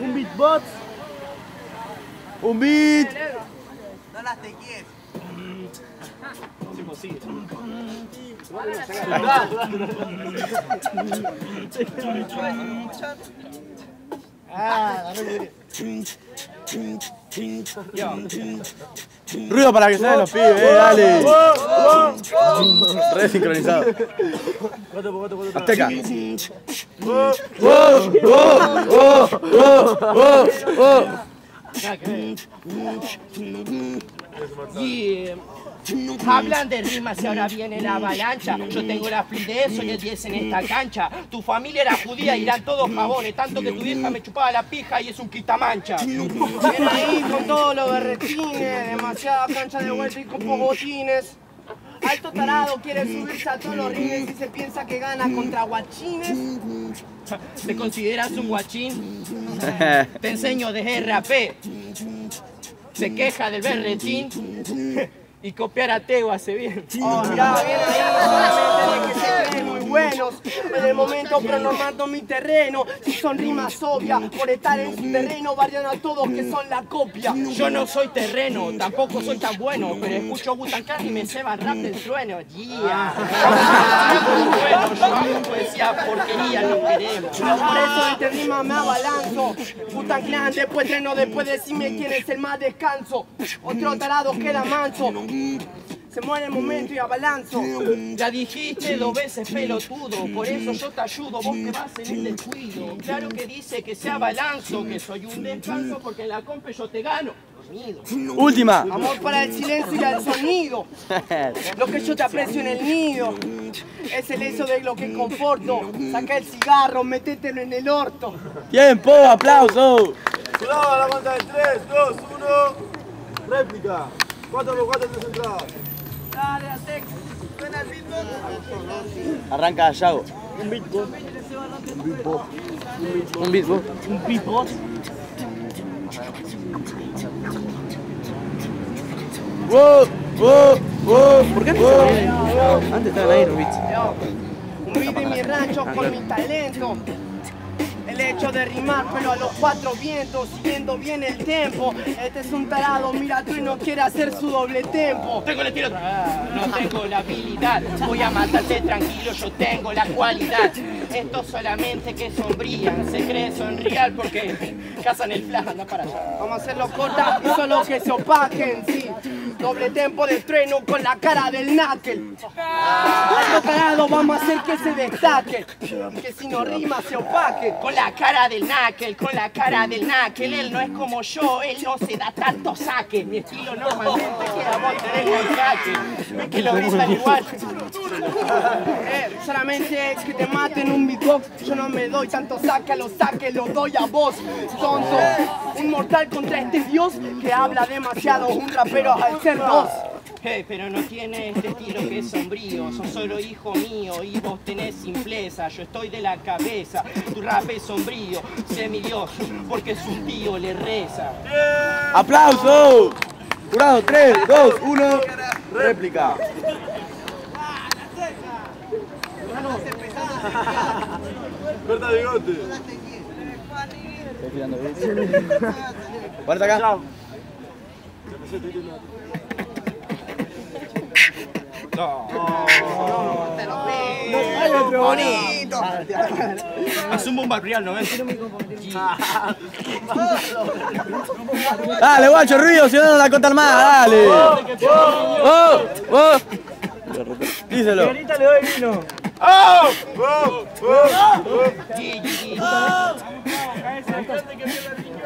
Un beatbox. Un beat. No las te quieres. Ruido para que se los pibes, eh, dale. Re sincronizado. Azteca. Yeah. Hablan de rimas y ahora viene la avalancha. Yo tengo la fluidez, soy el 10 en esta cancha. Tu familia era judía, irán todos jabones. Tanto que tu vieja me chupaba la pija y es un quitamancha. Ven ahí con todos los berretines, demasiada cancha de vuelta y con botines. Alto tarado quiere subirse a todos los rines y se piensa que gana contra guachines. ¿Te consideras un guachín? Te enseño de RAP. Se queja del berretín. Y copiar a Teo hace bien. Oh, mirá, bien ahí, que se creen muy buenos. En el momento pronomando mi terreno. Si son rimas obvias, por estar en su terreno, varian a todos que son la copia. Yo no soy terreno, tampoco soy tan bueno, pero escucho Butan y me ceba rap del trueno. Yeah. bueno, yo hago poesía porquería, no queremos. Por eso de este rima me abalanzo. Butan Clan, después treno, después decime quién es el más descanso. Otro tarado queda manso. Se muere el momento y abalanzo. Ya dijiste dos veces pelotudo, por eso yo te ayudo, vos te vas en el descuido. Claro que dice que sea balanzo, que soy un descanso porque en la compa yo te gano. Última. Amor para el silencio y el sonido. Lo que yo te aprecio en el nido. Es el eso de lo que conforto. Saca el cigarro, métetelo en el orto. Tiempo, aplauso. La cuenta de 3, 2, 1. Réplica. 4 por 4 3 entradas. Arranca Yago. Un beatbox. Un beatbox. Un beatbox. Un beatbox. Wow, wow, wow. ¿Por qué no Antes estaban ahí beats. Un beat de mi rancho con mi talento. Hecho de rimar, pero a los cuatro vientos, siguiendo bien el tempo. Este es un tarado, mira tú y no quiere hacer su doble tempo. Tengo el estilo, no tengo la habilidad. Voy a matarte tranquilo, yo tengo la cualidad. Esto solamente que sombrían, se cree son real porque cazan el flash, anda para allá. Vamos a hacerlo corta y solo que se opaquen, sí. Doble tempo de trueno con la cara del knuckle. Algo tarado, vamos a hacer que se destaque. Que si no rima se opaque. Con la cara del knuckle, con la cara del knuckle. Él no es como yo, él no se da tanto saque. Mi estilo normalmente queda vos tenés el jaque. Es que lo gritan igual. Eh, solamente es que te maten un beatbox. Yo no me doy tanto saque a los saques, lo doy a vos, tonto. Un mortal contra este dios que habla demasiado. Un rapero al ser dos. Hey, pero no tiene este estilo que es sombrío, sos solo hijo mío y vos tenés simpleza, yo estoy de la cabeza, tu rap es sombrío, sé mi Dios, porque su tío le reza. ¡Aplauso! Jurado, 3, 2, 1. Réplica. Corta bigote. Estoy tirando bonito. Es un bomba real, ¿no ves? Dale, guacho, ruido, si no, no la contan más, dale. Oh, oh. Díselo. Ahorita le doy vino. ¡Oh! ¡Oh! ¡Oh! ¡Oh!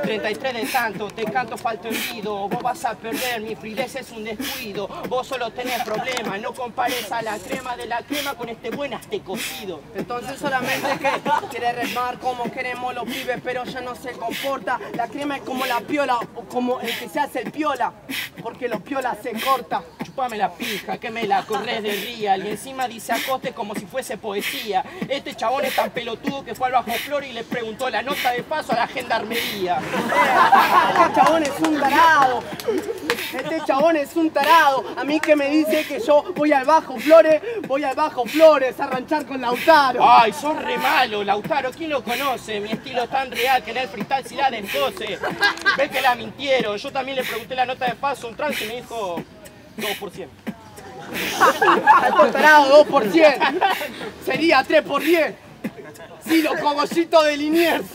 33 de tanto, te canto falto envido, vos vas a perder, mi fluidez es un descuido, vos solo tenés problemas, no compares a la crema de la crema con este buen azte cocido. Entonces solamente que quiere remar como queremos los pibes, pero ya no se comporta, la crema es como la piola o como el que se hace el piola, porque los piolas se corta. Chupame la pija, que me la corres de real y encima dice acoste como si fuese poesía. Este chabón es tan pelotudo que fue al bajo flor y le preguntó la nota de paso a la gendarmería. Este chabón es un tarado. Este chabón es un tarado. A mí que me dice que yo voy al Bajo Flores, voy al Bajo Flores a ranchar con Lautaro. Ay, sos re malo, Lautaro, ¿quién lo conoce? Mi estilo es tan real que en el freestyle si la descoce. Ves que la mintieron. Yo también le pregunté la nota de paso a un trans y me dijo 2%. Alto tarado, 2 por 100. Sería 3 por 10. Sí, los cogollitos de Liniers.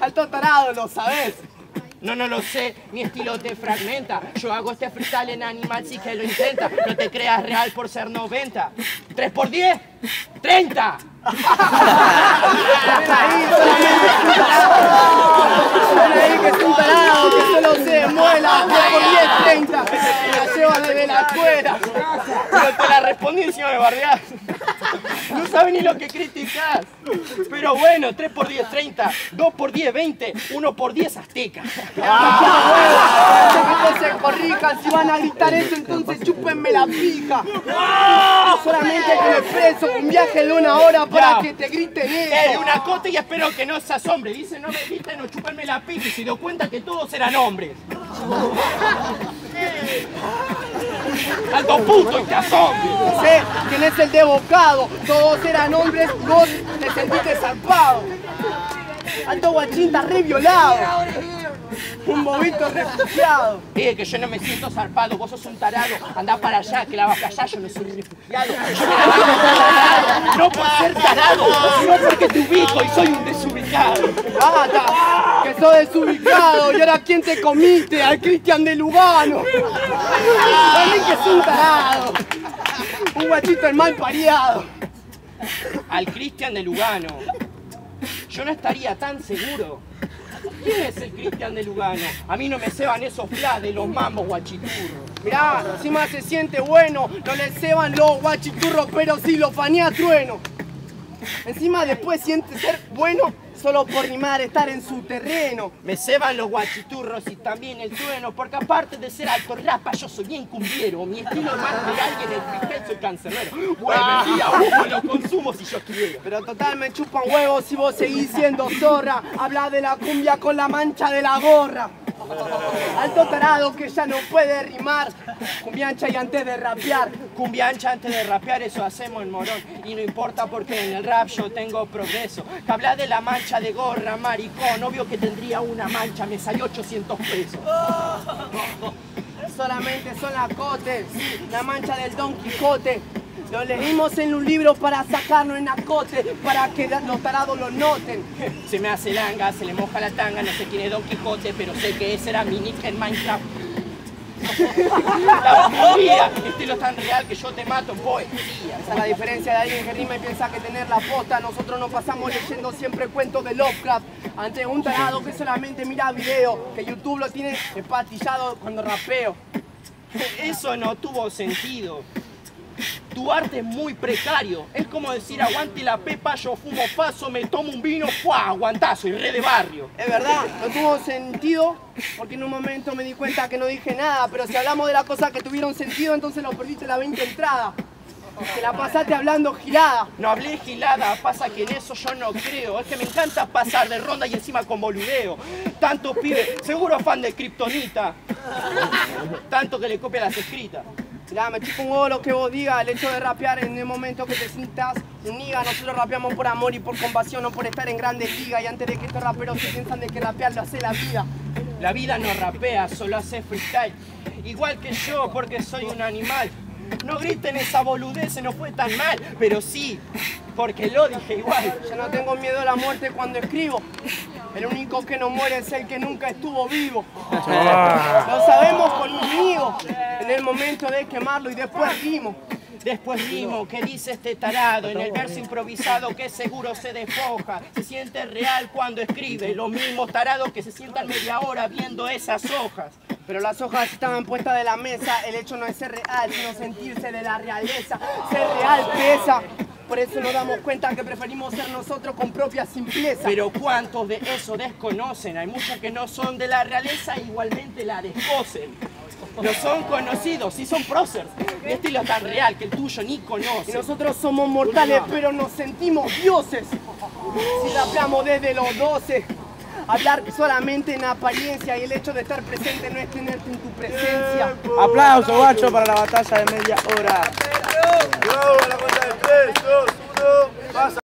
Alto tarado, lo sabés. No, no lo sé, mi estilo te fragmenta. Yo hago este freestyle en animal, sí que lo intenta. No te creas real por ser 90. 3 por 10, 30. Ven ahí, solamente es un tarado. Ven ahí que es un tarado, que solo se muela. 3 por 10, 30. Escuela. No te la respondí encima me bardeás. No sabes ni lo que criticás. Pero bueno, 3 por 10, 30. 2 por 10, 20. 1 por 10, azteca. Que se corrijan, si van a gritar eso, entonces chúpenme la pija. Solamente que me preso un viaje de una hora para que te griten Eh, de eso. una cote y espero que no se asombre. Dice, no me griten, no chupenme la pija y se dio cuenta que todos eran hombres. Alto puto asombre. Sé quién es el desbocado, todos eran hombres, vos te sentiste zarpado. Alto guachín está re violado. Un bobito refugiado. Eh, que yo no me siento zarpado, vos sos un tarado. Andá para allá, que la vas allá, yo no soy refugiado. Yo me la no por ser tarado, sino porque te ubico y soy un desubicado. Bata, que sos desubicado y ahora quién te comiste, al Cristian de Lugano. También que es un tarado. Un guachito el mal pariado. Al Cristian de Lugano. Yo no estaría tan seguro. ¿Quién es el Cristian de Lugano? A mí no me ceban esos flas de los mambos guachiturros. Mirá, encima se siente bueno, no le ceban los guachiturros, pero sí los fanea trueno. Encima después siente ser bueno solo por rimar, estar en su terreno. Me ceban los guachiturros y también el trueno, porque aparte de ser alto rapa, yo soy bien cumbiero. Mi estilo es más real que en el freestyle soy cancerbero. Vuelve día, humo lo consumo si yo quiero. Pero total me chupan huevos si vos seguís siendo zorra. Habla de la cumbia con la mancha de la gorra. Alto tarado que ya no puede rimar. Cumbiancha y antes de rapear. Cumbia ancha antes de rapear, eso hacemos en Morón. Y no importa porque en el rap yo tengo progreso. Que habla de la mancha de gorra, maricón. Obvio que tendría una mancha, me salió 800 pesos. Solamente son las cotes, la mancha del Don Quijote. Lo leímos en un libro para sacarlo en acote, para que los tarados lo noten. Se me hace langa, se le moja la tanga, no sé quién es Don Quijote, pero sé que ese era mi nick en Minecraft. La poesía, estilo tan real que yo te mato poesía. Esa es la diferencia de alguien que rima y piensa que tener la posta. Nosotros nos pasamos leyendo siempre cuentos de Lovecraft. Ante un tarado que solamente mira video, que YouTube lo tiene empatillado cuando rapeo. Eso no tuvo sentido. Tu arte es muy precario. Es como decir, aguante la pepa, yo fumo paso, me tomo un vino, ¡fua! Aguantazo y re de barrio. Es verdad, no tuvo sentido porque en un momento me di cuenta que no dije nada, pero si hablamos de las cosas que tuvieron sentido, entonces lo perdiste la 20 entrada. Te la pasaste hablando girada. No hablé gilada, pasa que en eso yo no creo. Es que me encanta pasar de ronda y encima con boludeo. Tanto pibe, seguro fan de Kryptonita. Tanto que le copia las escritas. Mirá, me un huevo lo que vos digas, el hecho de rapear en el momento que te sientas unida, nosotros rapeamos por amor y por compasión, no por estar en grandes ligas, y antes de que estos raperos se piensan de que rapear lo hace la vida. La vida no rapea, solo hace freestyle. Igual que yo, porque soy un animal. No griten esa boludez, no fue tan mal, pero sí, porque lo dije igual. Yo no tengo miedo a la muerte cuando escribo. El único que no muere es el que nunca estuvo vivo. Lo sabemos conmigo. En el momento de quemarlo y después rimo. Después rimo, ¿qué dice este tarado? En el verso improvisado que seguro se despoja. Se siente real cuando escribe. Los mismos tarados que se sientan media hora viendo esas hojas. Pero las hojas estaban puestas de la mesa. El hecho no es ser real, sino sentirse de la realeza. Ser real pesa. Por eso nos damos cuenta que preferimos ser nosotros con propia simpleza. Pero ¿cuántos de eso desconocen? Hay muchos que no son de la realeza, igualmente la descocen. No son conocidos, sí son próceres. Mi estilo es tan real que el tuyo ni conoce. nosotros somos mortales, pero nos sentimos dioses. Si rapeamos desde los 12, Hablar solamente en apariencia y el hecho de estar presente no es tenerte en tu presencia. Aplauso, guacho, para la batalla de media hora. Bravo, a la cuenta de 3, 2, 1, pasa.